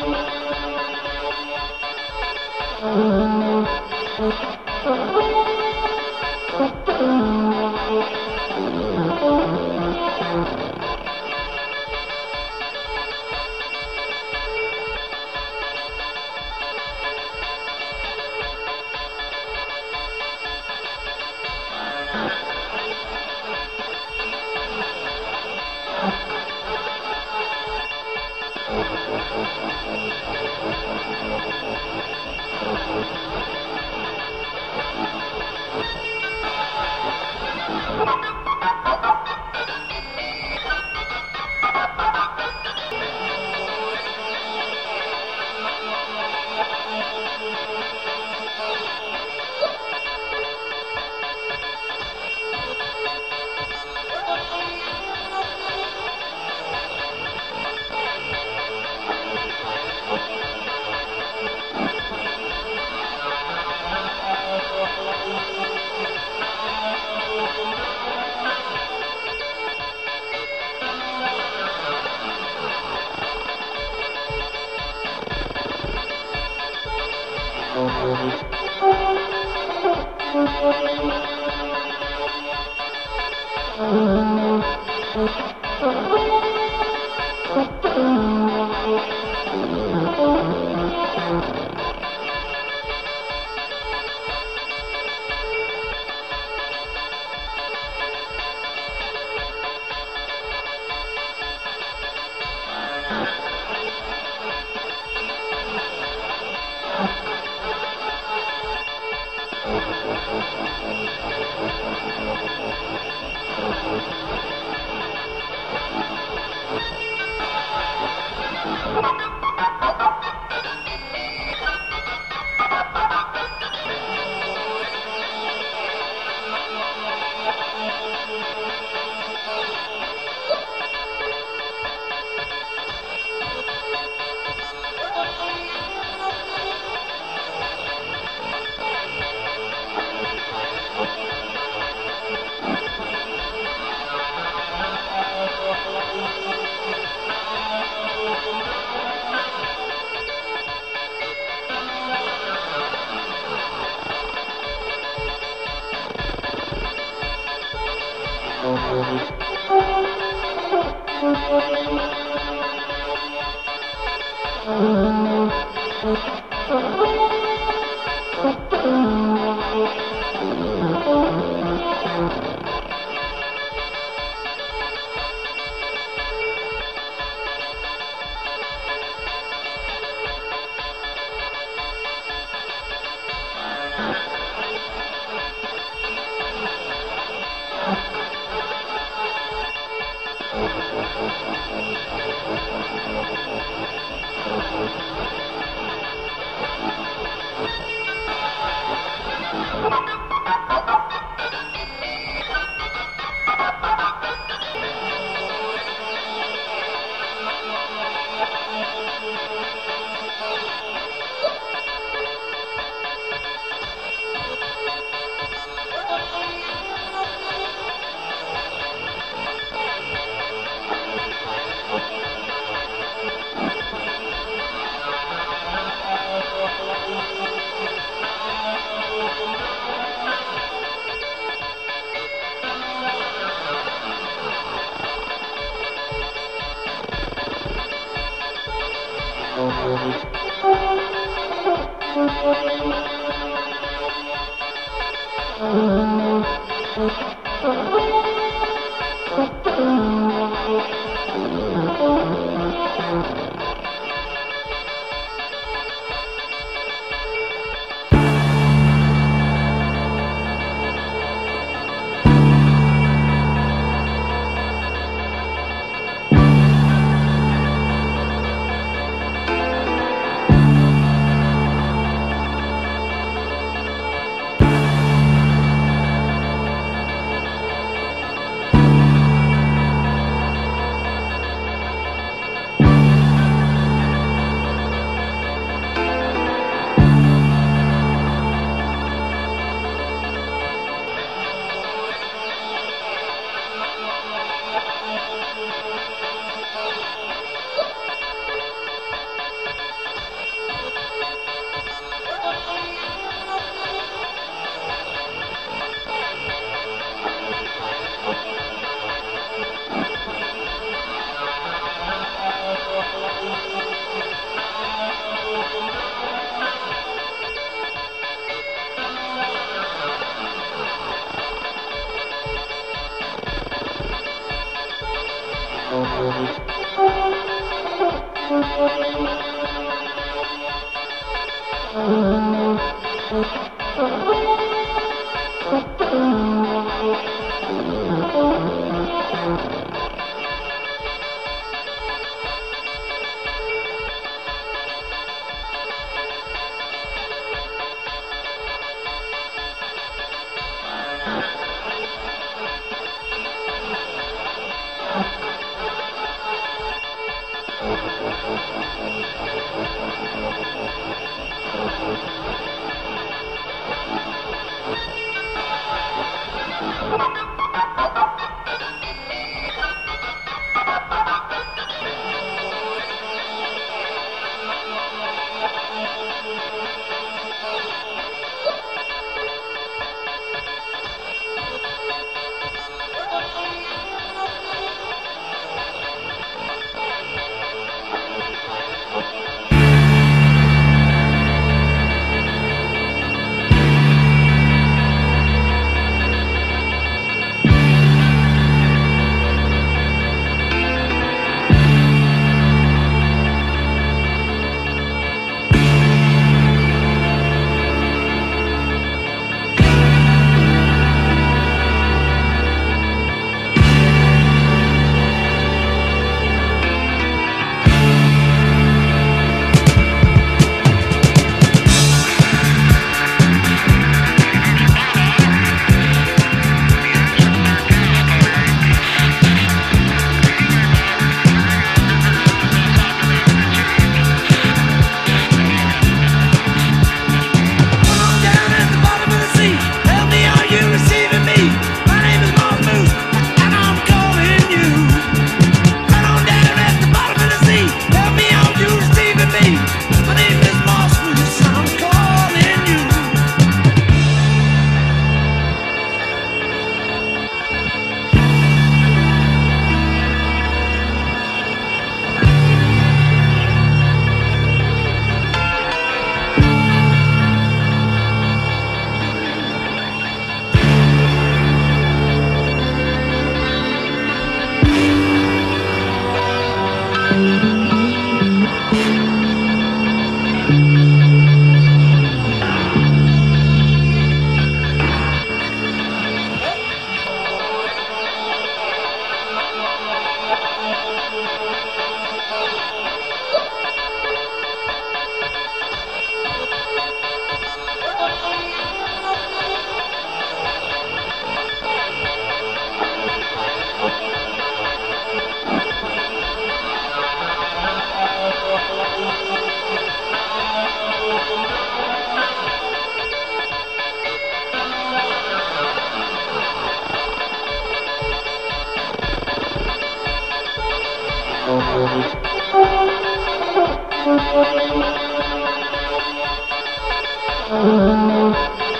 Thank you. you 啊啊啊 Oh, 嗯。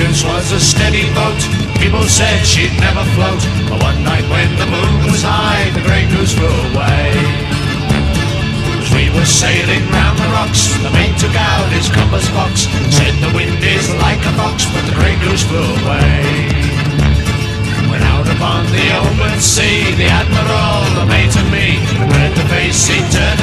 Goose was a steady boat. People said she'd never float. But one night when the moon was high, the Grey Goose flew away. We were sailing round the rocks, the mate took out his compass box. Said the wind is like a fox, but the Grey Goose flew away. When out upon the open sea, the admiral, the mate and me, read to face but